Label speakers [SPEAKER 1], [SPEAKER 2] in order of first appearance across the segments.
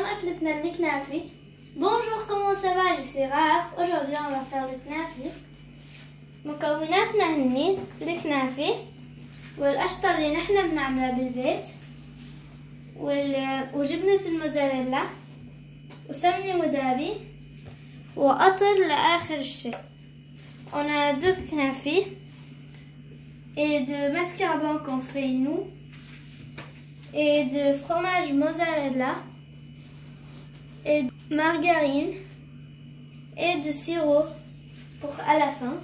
[SPEAKER 1] bien appelé le knafi. Bonjour, comment ça va Je suis Raf. Aujourd'hui, on va faire le knafi. Donc, on اللي نحنا بنعملها بالبيت وال... وجبنة الموزاريلا وسمنة مدابي وقطر لآخر شيء أنا دوك كنافي اي دو ماسكاربون كونفي نو اي دو فرماج موزاريلا et de margarine et de sirop pour à la fin.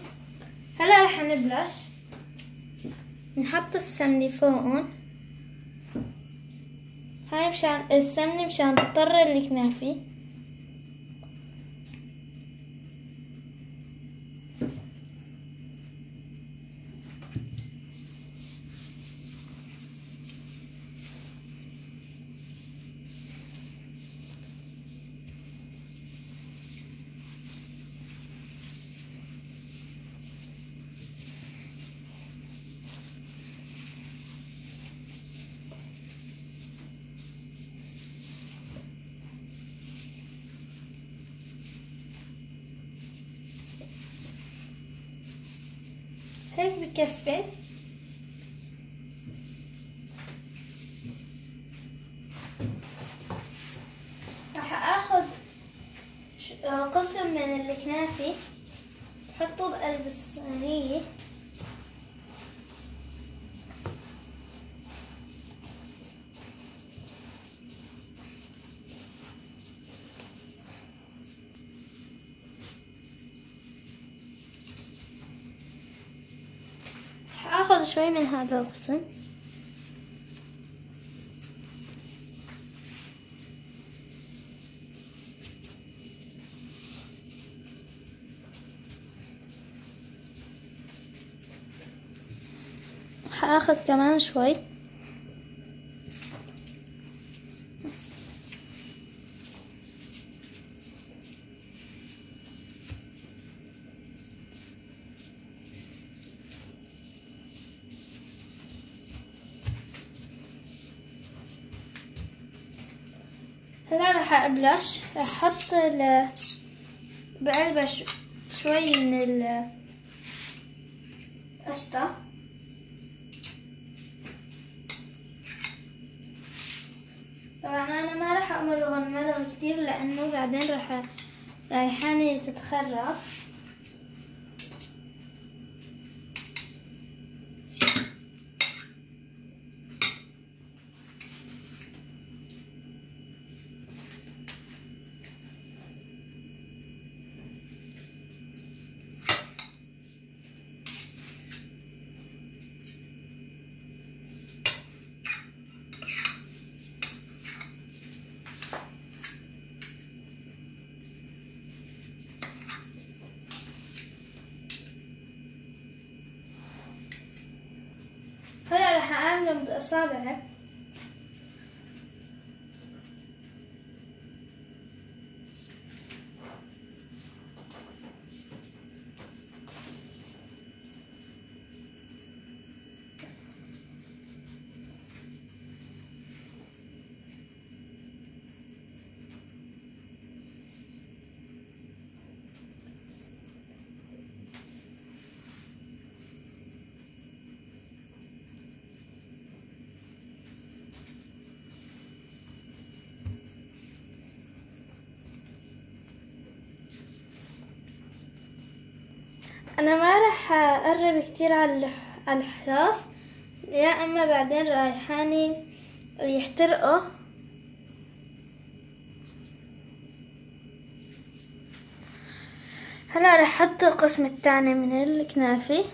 [SPEAKER 1] هلا رح نبلش. نحط السمنة فوقهم هاي مشان السمنة مشان تطر الكنافي هيك بكفي. راح آخذ قسم من الكنافي احطه بقلب الصينية. هاخذ شوي من هذا القسم هاخذ كمان شوي. راح أحط ال بقلبه شوي من القشطة طبعا أنا ما راح امرغ المرغ كتير لأنه بعدين راح رايحاني تتخرب هلا اعملهم أنا ما راح أقرب كتير على الحراف. يا إما بعدين رايحاني يحترقوا. هلا راح أحط القسم الثاني من الكنافي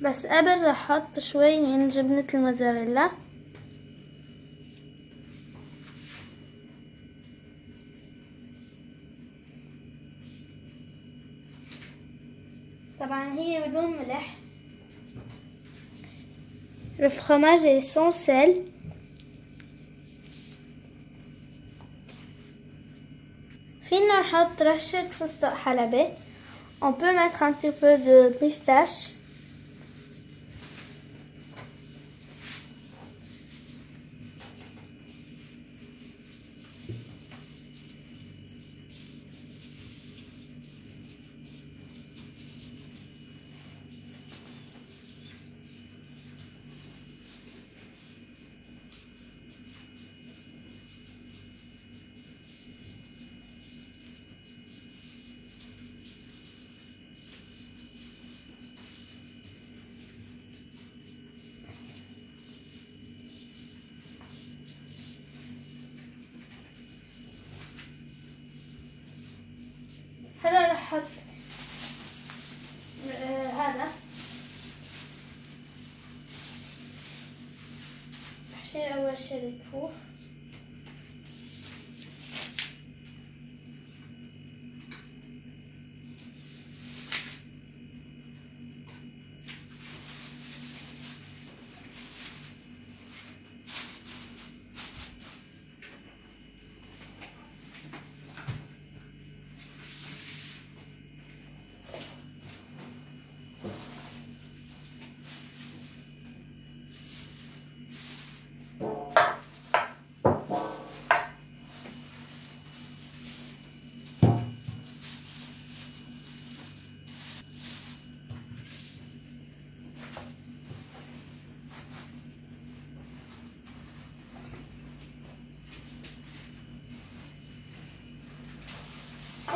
[SPEAKER 1] بس قبل راح أحط شوي من جبنة الموزاريلا. Le fromage est sans sel. On peut mettre un petit peu de pistache. أحط آه، هذا. احشي أول شي الكفوف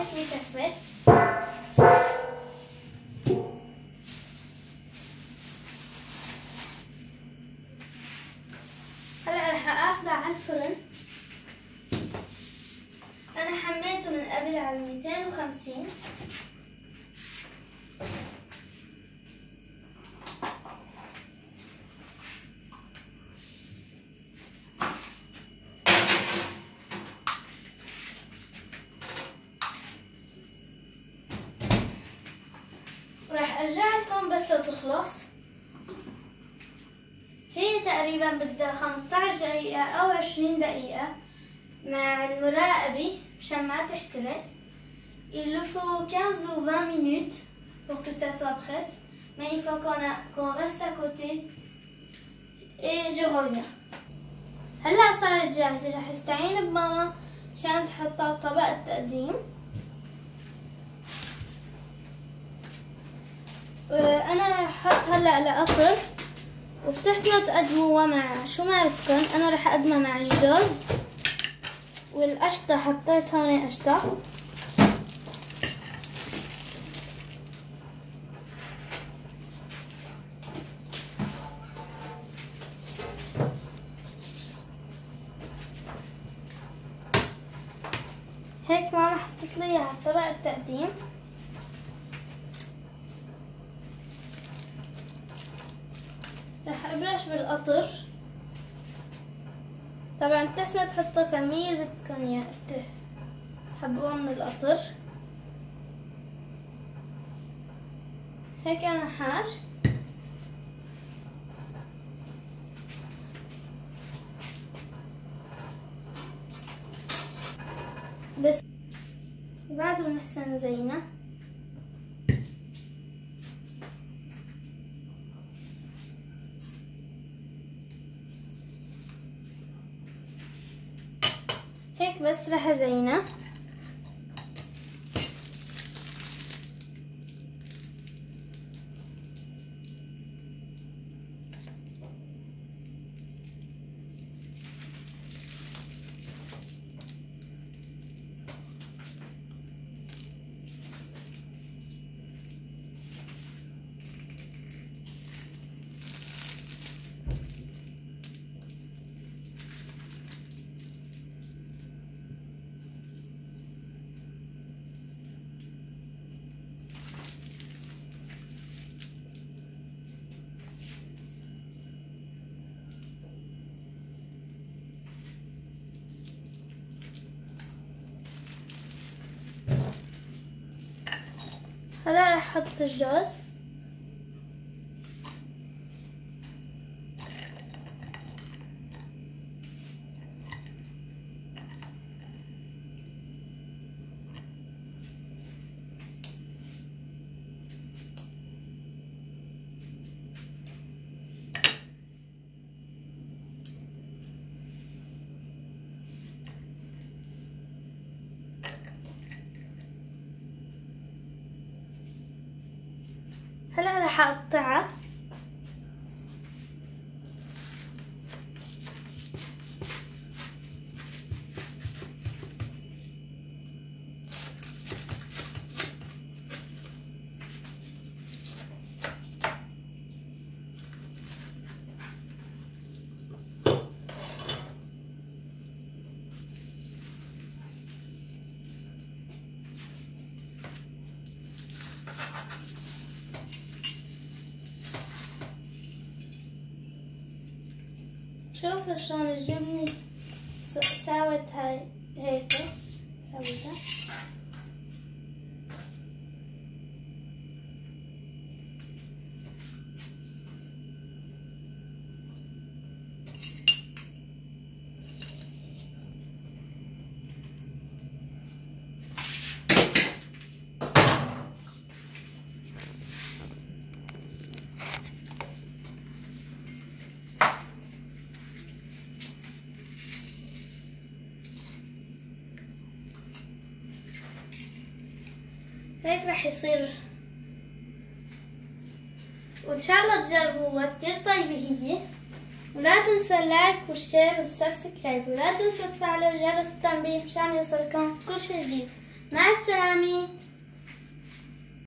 [SPEAKER 1] هيك بكفي هلا رح اخذه على الفرن أنا حميته من قبل على 250 راح لكم بس لتخلص هي تقريبا بدها 15 دقيقة أو 20 دقيقة مع المراقبة مشان ما تحترق Il lui faut 15 ou 20 minutes pour que ça soit prêt. Mais il faut qu'on qu'on reste à côté. Et je reviens. هلا صارت جاهزة رح استعين بماما مشان تحطها بطبق التقديم. أنا أحط هلأ لقطر وبتحسنوا تقدموها مع شو ما بدكم أنا رح اقدمها مع الجوز والقشطة حطيت هون قشطة. هيك ماما حطت لي على طبق التقديم رح ابلش بالقطر طبعا بتحسنوا تحطوا كمية اللي بدكم اياه تحبوه من القطر. هيك أنا حاش بس بعد ما نحسن نزينه هيك بس هلا رح أحط الجوز. هلا شوف شلون الجبنة ساوت هاي هيك سويتها هيك راح يصير. وإن شاء الله تجربوها كتير طيبة هي. ولا تنسوا ال like وال share وال subscribe ولا تنسوا تفعلوا جرس التنبيه مشان يوصلكم كل شي جديد. مع السلامة.